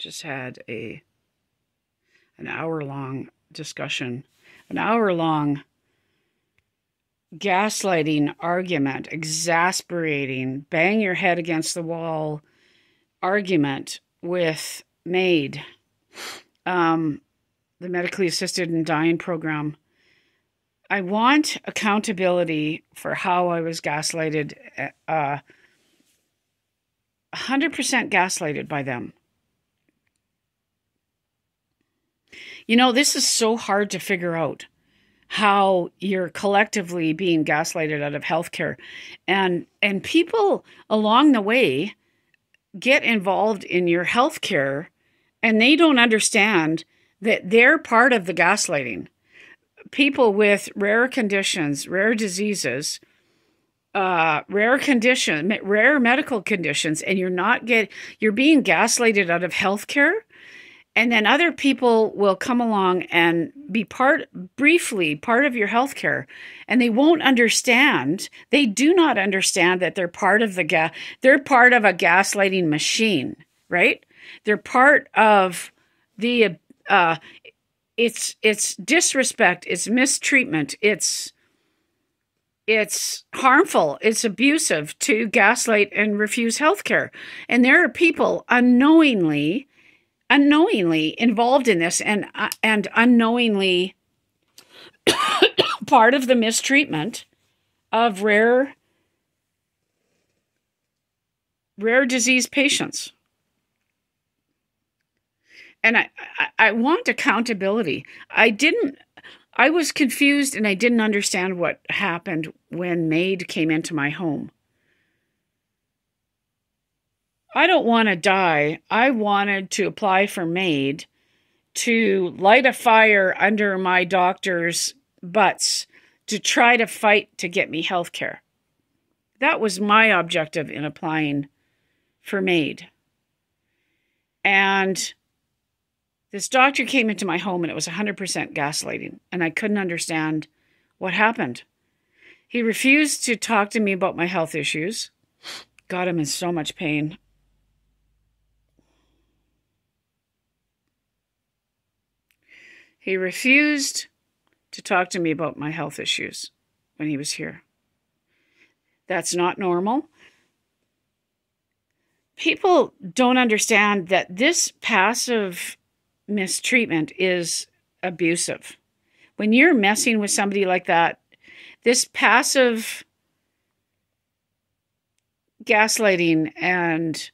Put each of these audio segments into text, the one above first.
just had a an hour long discussion, an hour long gaslighting argument, exasperating, bang your head against the wall argument with MAID, um, the medically assisted and dying program. I want accountability for how I was gaslighted, uh, 100% gaslighted by them. You know, this is so hard to figure out how you're collectively being gaslighted out of healthcare. And and people along the way get involved in your healthcare and they don't understand that they're part of the gaslighting. People with rare conditions, rare diseases, uh, rare condition, rare medical conditions, and you're not get you're being gaslighted out of healthcare and then other people will come along and be part briefly part of your healthcare. And they won't understand they do not understand that they're part of the gas they're part of a gaslighting machine right? They're part of the uh it's it's disrespect it's mistreatment it's it's harmful it's abusive to gaslight and refuse healthcare. And there are people unknowingly unknowingly involved in this and uh, and unknowingly part of the mistreatment of rare rare disease patients. And I, I, I want accountability. I didn't I was confused and I didn't understand what happened when MAID came into my home. I don't want to die. I wanted to apply for MAID to light a fire under my doctor's butts to try to fight to get me health care. That was my objective in applying for MAID. And this doctor came into my home and it was 100% gaslighting, and I couldn't understand what happened. He refused to talk to me about my health issues. Got him in so much pain. He refused to talk to me about my health issues when he was here. That's not normal. People don't understand that this passive mistreatment is abusive. When you're messing with somebody like that, this passive gaslighting and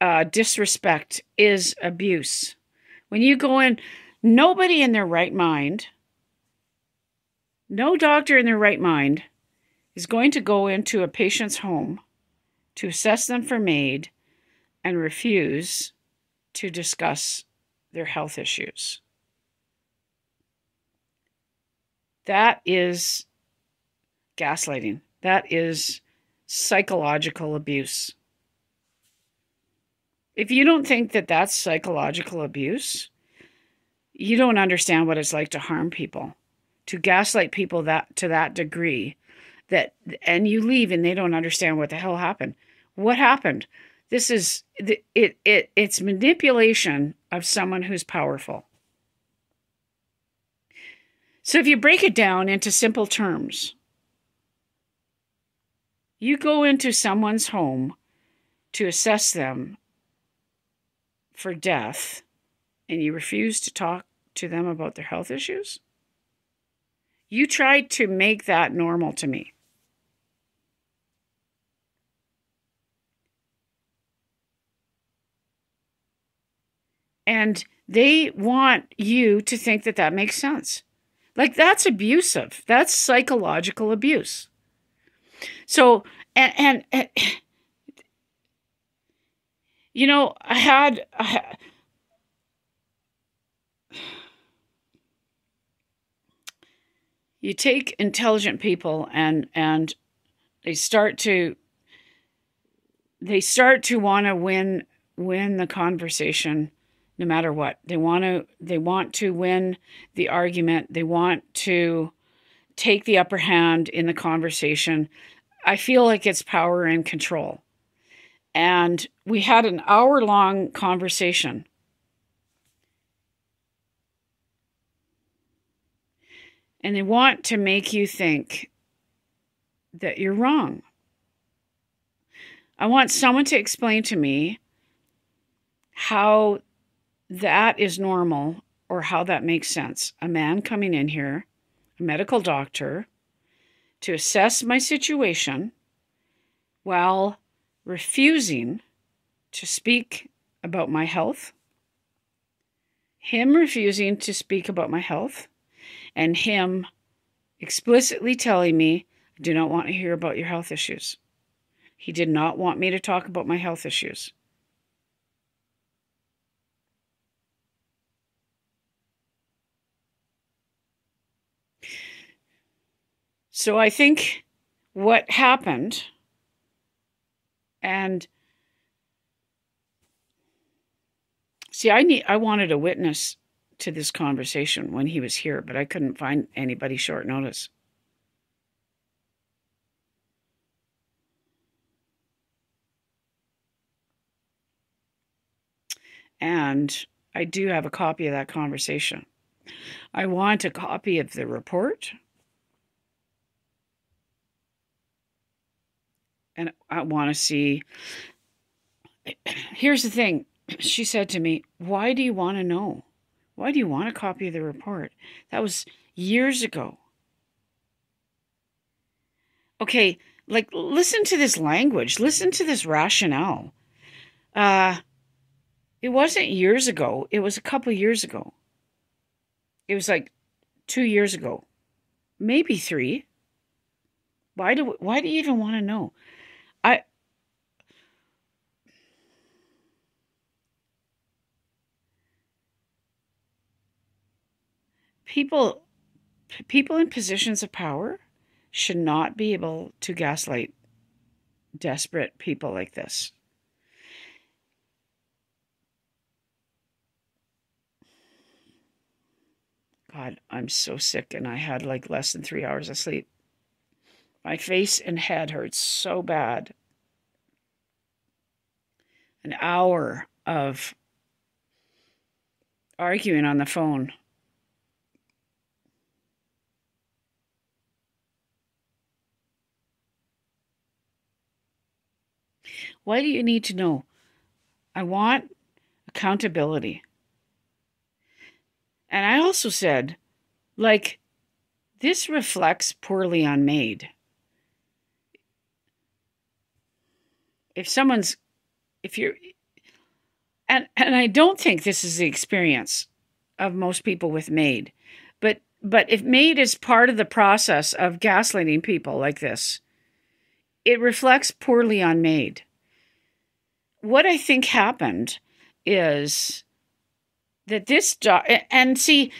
uh, disrespect is abuse. When you go in, Nobody in their right mind, no doctor in their right mind, is going to go into a patient's home to assess them for MAID and refuse to discuss their health issues. That is gaslighting. That is psychological abuse. If you don't think that that's psychological abuse, you don't understand what it's like to harm people, to gaslight people that to that degree that and you leave and they don't understand what the hell happened. What happened? This is it it it's manipulation of someone who's powerful. So if you break it down into simple terms, you go into someone's home to assess them for death and you refuse to talk to them about their health issues? You tried to make that normal to me. And they want you to think that that makes sense. Like that's abusive. That's psychological abuse. So, and, and, and you know, I had, I had you take intelligent people and and they start to they start to want to win win the conversation no matter what. They want to they want to win the argument. They want to take the upper hand in the conversation. I feel like it's power and control. And we had an hour long conversation And they want to make you think that you're wrong. I want someone to explain to me how that is normal or how that makes sense. A man coming in here, a medical doctor, to assess my situation while refusing to speak about my health, him refusing to speak about my health, and him explicitly telling me, I do not want to hear about your health issues. He did not want me to talk about my health issues. So I think what happened, and see, I need I wanted a witness to this conversation when he was here, but I couldn't find anybody short notice. And I do have a copy of that conversation. I want a copy of the report and I want to see. Here's the thing. She said to me, Why do you want to know? Why do you want a copy of the report? That was years ago. Okay, like listen to this language, listen to this rationale. Uh it wasn't years ago, it was a couple years ago. It was like 2 years ago. Maybe 3. Why do why do you even want to know? People people in positions of power should not be able to gaslight desperate people like this. God, I'm so sick and I had like less than 3 hours of sleep. My face and head hurt so bad. An hour of arguing on the phone. Why do you need to know? I want accountability. And I also said, like, this reflects poorly on MAID. if someone's if you're and and I don't think this is the experience of most people with MAID, but but if MAID is part of the process of gaslighting people like this, it reflects poorly on MAID. What I think happened is that this do- and see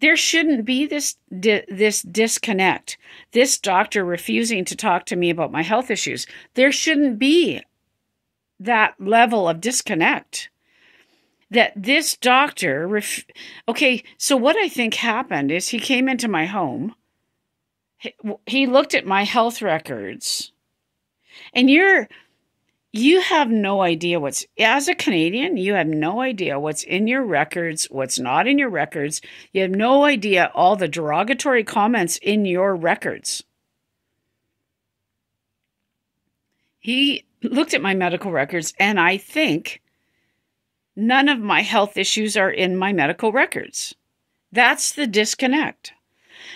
there shouldn't be this di- this disconnect. This doctor refusing to talk to me about my health issues. There shouldn't be that level of disconnect. That this doctor ref- Okay, so what I think happened is he came into my home. He, he looked at my health records. And you're you have no idea what's as a Canadian, you have no idea what's in your records, what's not in your records. You have no idea all the derogatory comments in your records. He looked at my medical records and I think none of my health issues are in my medical records. That's the disconnect.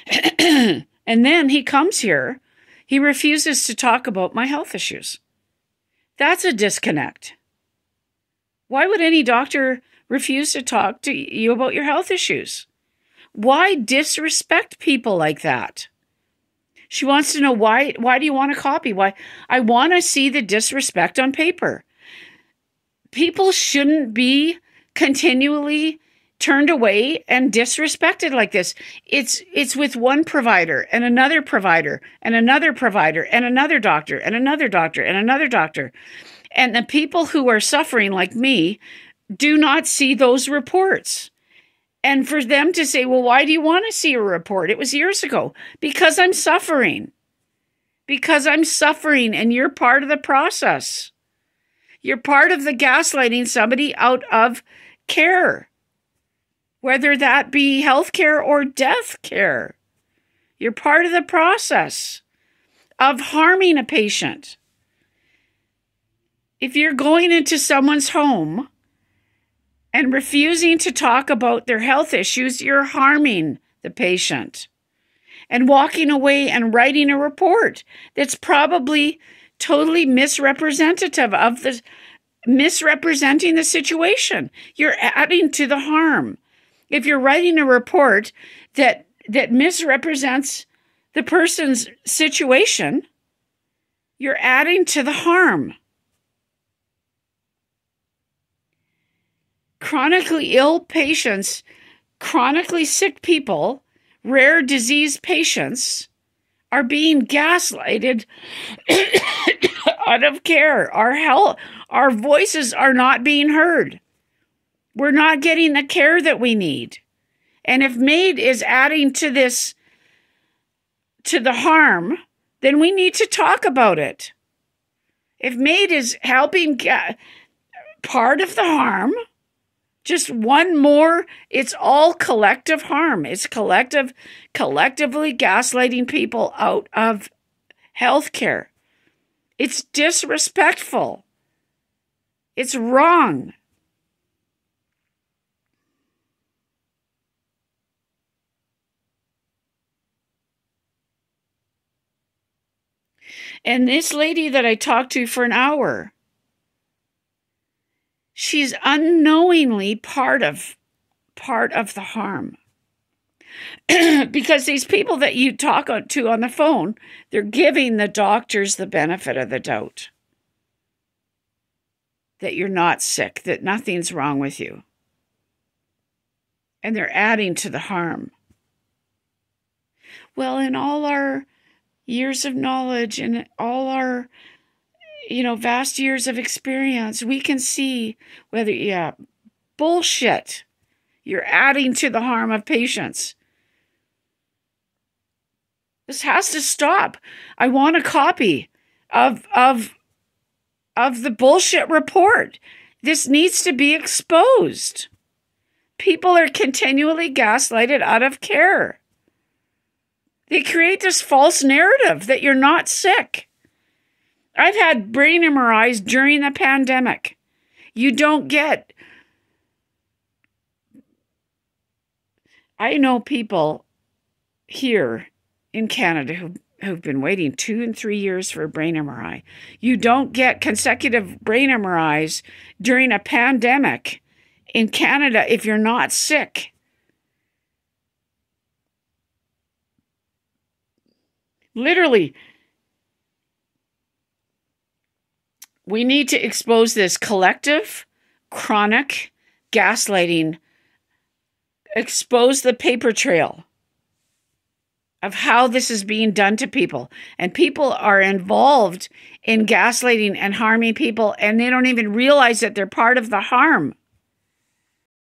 and then he comes here, he refuses to talk about my health issues. That's a disconnect. Why would any doctor refuse to talk to you about your health issues? Why disrespect people like that? She wants to know why why do you want a copy? Why I want to see the disrespect on paper. People shouldn't be continually turned away and disrespected like this. It's it's with one provider and another provider and another provider and another doctor and another doctor and another doctor. And the people who are suffering like me do not see those reports. And for them to say, "Well, why do you want to see a report?" It was years ago. Because I'm suffering. Because I'm suffering and you're part of the process. You're part of the gaslighting somebody out of care whether that be health care or death care. You're part of the process of harming a patient. If you're going into someone's home and refusing to talk about their health issues, you're harming the patient. And walking away and writing a report that's probably totally misrepresentative of the misrepresenting the situation. You're adding to the harm. If you're writing a report that that misrepresents the person's situation, you're adding to the harm. Chronically ill patients, chronically sick people, rare disease patients are being gaslighted out of care. Our health, our voices are not being heard. We're not getting the care that we need. And if MAID is adding to this, to the harm, then we need to talk about it. If MAID is helping part of the harm, just one more, it's all collective harm. It's collective, collectively gaslighting people out of healthcare. It's disrespectful. It's wrong. And this lady that I talked to for an hour, she's unknowingly part of part of the harm. because these people that you talk to on the phone, they're giving the doctors the benefit of the doubt that you're not sick, that nothing's wrong with you. And they're adding to the harm. Well, in all our years of knowledge and all our you know vast years of experience we can see whether yeah bullshit you're adding to the harm of patients. This has to stop. I want a copy of of of the bullshit report. This needs to be exposed. People are continually gaslighted out of care they create this false narrative that you're not sick. I've had brain MRIs during the pandemic. You don't get. I know people here in Canada who who've been waiting two and three years for a brain MRI. You don't get consecutive brain MRIs during a pandemic in Canada if you're not sick. Literally. We need to expose this collective, chronic gaslighting, expose the paper trail of how this is being done to people. And people are involved in gaslighting and harming people, and they don't even realize that they're part of the harm.